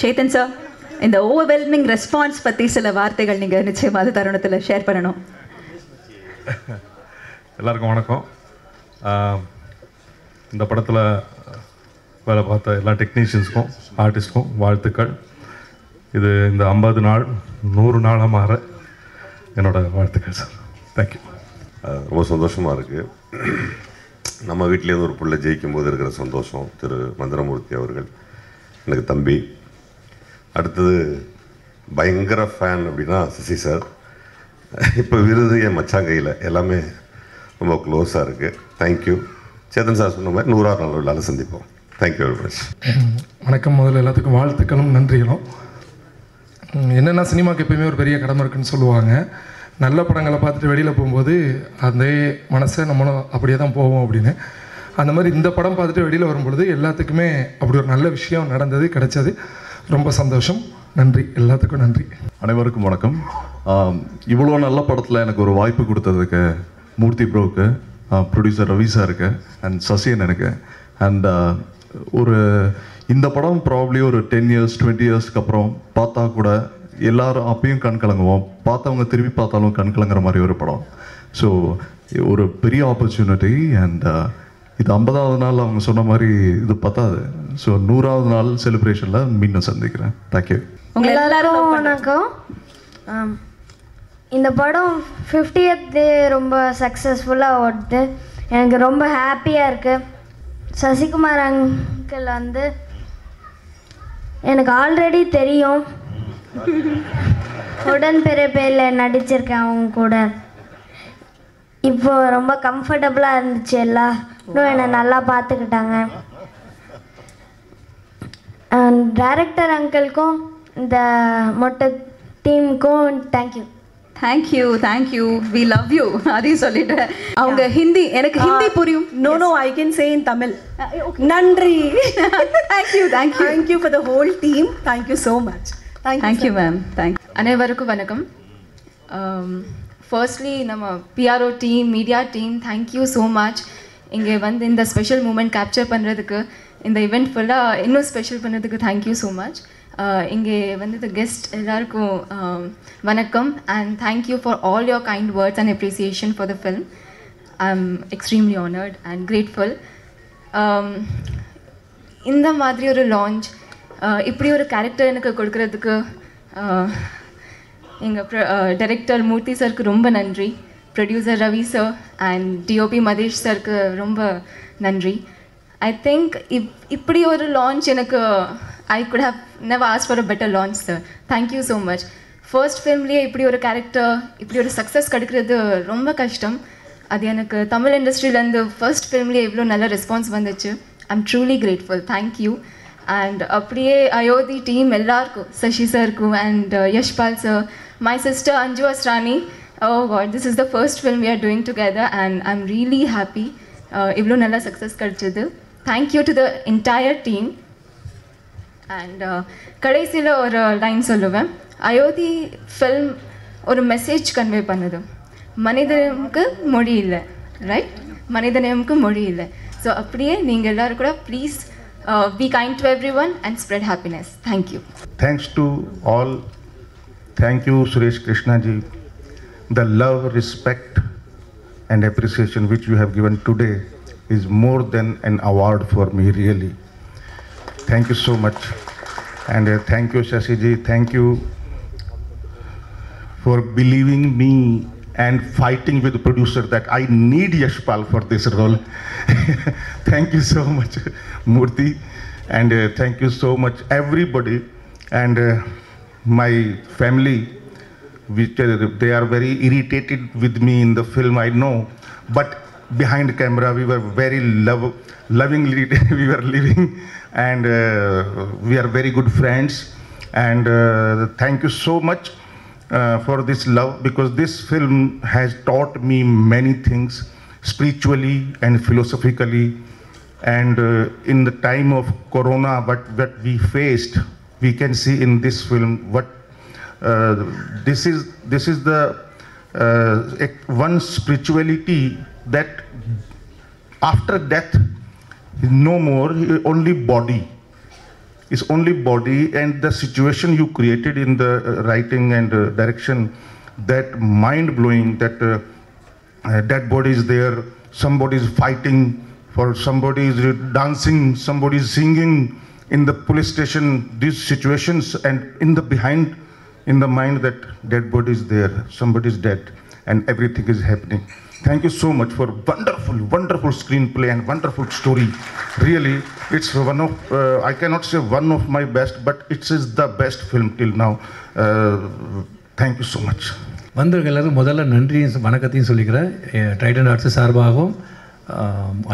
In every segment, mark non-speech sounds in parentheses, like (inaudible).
Chetan sir இந்த overwhelming response பற்றி சில வார்த்தைகள் நீங்கள் நிச்சயமாக அது தருணத்தில் ஷேர் பண்ணணும். (laughs) எல்லாருக்கும் வணக்கம். இந்த படத்தில் வேலை பார்த்த எல்லா டெக்னீஷியன்ஸ்க்கும் ஆர்டிஸ்ட்க்கும் வாழ்த்துக்கள். இது இந்த ஐம்பது நாள் நூறு நாளாக மாற என்னோட வாழ்த்துக்கள் சார் தேங்க்யூ ரொம்ப சந்தோஷமாக இருக்குது நம்ம வீட்டிலேருந்து ஒரு பிள்ளை ஜெயிக்கும் போது இருக்கிற சந்தோஷம் திரு மந்திரமூர்த்தி அவர்கள் எனக்கு தம்பி அடுத்தது பயங்கர ஃபேன் அப்படின்னா சசி சார். இப்போ விருது என் மச்சான் கையில்? எல்லாமே ரொம்ப க்ளோஸாக இருக்குது தேங்க்யூ சேதன் சார் சொன்ன மாதிரி நூறாவது நாள் விழாவில் சந்திப்போம். தேங்க்யூ வெரி மச் வணக்கம் முதல்ல எல்லாத்துக்கும் வாழ்த்துக்களும் நன்றிகளும். என்னென்னா சினிமாவுக்கு எப்பயுமே ஒரு பெரிய கடமை இருக்குன்னு சொல்லுவாங்க. நல்ல படங்களை பார்த்துட்டு வெளியில் போகும்போது அதே மனசை நம்மளும் அப்படியே தான் போவோம் அப்படின்னு. அந்த மாதிரி இந்த படம் பார்த்துட்டு வெளியில் வரும்பொழுது எல்லாத்துக்குமே அப்படி ஒரு நல்ல விஷயம் நடந்தது கிடச்சது. ரொம்ப சந்தோஷம். நன்றி. எல்லாத்துக்கும் நன்றி. அனைவருக்கும் வணக்கம். இவ்வளோ நல்ல படத்தில் எனக்கு ஒரு வாய்ப்பு கொடுத்ததுக்கு மூர்த்தி ப்ரோவுக்கு ப்ரொடியூசர் ரவி சாருக்கு அண்ட் சசியன் எனக்கு. அண்ட் ஒரு இந்த படம் ப்ராப்ளி ஒரு டென் இயர்ஸ் டுவெண்ட்டி இயர்ஸ்க்கு அப்புறம் பார்த்தா கூட எல்லாரும் அப்பயும் கண் கலங்குவோம். பார்த்தவங்க திரும்பி பார்த்தாலும் கண் கலங்குற மாதிரி ஒரு படம். ஸோ ஒரு பெரிய ஆப்பர்ச்சுனிட்டி அண்ட் இது ஐம்பதாவது நாள் அவங்க சொன்ன மாதிரி இது பத்தாது. ஸோ நூறாவது நாள் செலிப்ரேஷனில் மீண்டும் சந்திக்கிறேன். தேங்க்யூ உங்களை எல்லாரும் வணக்கம். இந்த படம் 50th டே ரொம்ப சக்ஸஸ்ஃபுல்லாக ஓடுது. எனக்கு ரொம்ப ஹாப்பியாக இருக்குது சசிகுமார் அங்கிள் வந்து எனக்கு ஆல்ரெடி தெரியும். (laughs) உடன்பிறப்பையில் நடிச்சிருக்கேன் அவங்க கூட. இப்போ ரொம்ப கம்ஃபர்டபுளாக இருந்துச்சு எல்லாரும் என்னை நல்லா பார்த்துக்கிட்டாங்க. டைரக்டர் அங்கிள்க்கும் இந்த மொட்டை டீமுக்கும் thank you thank you thank you we love you அதையும் சொல்லிட்டேன். அவங்க ஹிந்தி எனக்கு ஹிந்தி புரியும். No, no, I can say in Tamil. Nandri. Thank you thank you Thank you for the whole team. Thank you so much. Thank you. Thank you ma'am thank அனைவருக்கும் வணக்கம். Firstly நம்ம PRO team media team thank you so much இங்கே வந்து இந்த special moment capture பண்ணுறதுக்கு இந்த event ஃபுல்லாக இன்னும் ஸ்பெஷல் பண்ணுறதுக்கு தேங்க்யூ ஸோ மச் இங்கே வந்து கெஸ்ட் எல்லாருக்கும் um, வணக்கம். And thank you for all your kind words and appreciation for the film I am extremely honoured and grateful இந்த மாதிரி ஒரு லான்ச் uh, இப்படி ஒரு கேரக்டர் எனக்கு கொடுக்கறதுக்கு uh, எங்கள் டைரக்டர் uh, மூர்த்தி சருக்கு ரொம்ப நன்றி. Producer Ravi sir and DOP Madesh சருக்கு ரொம்ப நன்றி. ஐ திங்க் இப் இப்படி ஒரு லான்ச் எனக்கு I could have never as for a better launch sir thank you so much first ஃபிலிம்லேயே இப்படி ஒரு கேரக்டர் இப்படி ஒரு சக்ஸஸ் கிடைக்கிறது ரொம்ப கஷ்டம். அது எனக்கு தமிழ் இண்டஸ்ட்ரியிலேருந்து ஃபர்ஸ்ட் ஃபிலிம்லேயே இவ்வளோ நல்ல ரெஸ்பான்ஸ் வந்துச்சு. I am truly grateful thank you and அப்படியே அயோத்தி டீம் எல்லாருக்கும் சசி சாருக்கும் and Yashpal sir my sister Anju Asrani oh God this is the first film we are doing together and I am really happy இவ்வளோ நல்ல success கிடச்சிது thank you to the entire team and கடைசியில் ஒரு line சொல்லுவேன். Ayothi film ஒரு message convey பண்ணுது. மனிதனுக்கு மொழி இல்லை ரைட் மனிதநேயமுக்கு மொழி இல்லை. ஸோ அப்படியே நீங்கள் எல்லோரும் கூட please be kind to everyone and spread happiness thank you Thanks to all. Thank you, Suresh Krishna ji. The love, respect, and appreciation which you have given today is more than an award for me, really. Thank you so much. And uh, thank you, Shashi ji. Thank you for believing me and fighting with the producer that I need Yashpal for this role. (laughs) thank you so much, Murthy. And uh, thank you so much, everybody. And uh, my family, which uh, they are very irritated with me in the film, I know. But behind camera, we were very love, lovingly, (laughs) we were living, and uh, we are very good friends. And uh, thank you so much uh, for this love because this film has taught me many things spiritually and philosophically. And uh, in the time of Corona, what, what we faced, we can see in this film what this is. This is the uh, one spirituality that after death, is no more only body is only body and the situation you created in the uh, writing and uh, direction that mind blowing that uh, uh, dead body is there somebody is fighting for somebody is dancing somebody is singing in the police station these situations and in the behind in the mind that dead body is there somebody is dead and everything is happening thank you so much for wonderful wonderful screenplay and wonderful story really it's one of uh, i cannot say one of my best but it is the best film till now uh, thank you so much வந்தவர்கள் எல்லாரும் முதல்ல நன்றியும் வணக்கத்தையும் சொல்லிக்கிறேன் Triton arts சார்பாகவும்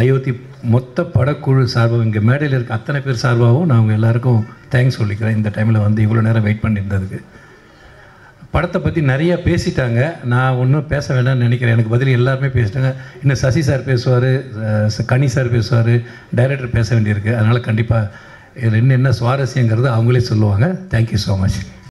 அயோத்தி மொத்த படக்குழு சார்பாகவும் இங்கே மேடையில் இருக்க அத்தனை பேர் சார்பாகவும் நான் அவங்க எல்லாருக்கும் தேங்க்ஸ் சொல்லிக்கிறேன் இந்த டைமில் வந்து இவ்வளோ நேரம் வெயிட் பண்ணியிருந்ததுக்கு படத்தை பற்றி நிறையா பேசிட்டாங்க. நான் ஒன்றும் பேச வேண்டாம்னு நினைக்கிறேன். எனக்கு பதில் எல்லாருமே பேசிட்டாங்க. இன்னும் சசி சார் பேசுவார் கனி சார் பேசுவார் டைரக்டர் பேச வேண்டியிருக்கு. அதனால் கண்டிப்பாக இதில் இன்னும் என்ன சுவாரஸ்யங்கிறது அவங்களே சொல்லுவாங்க. Thank you so much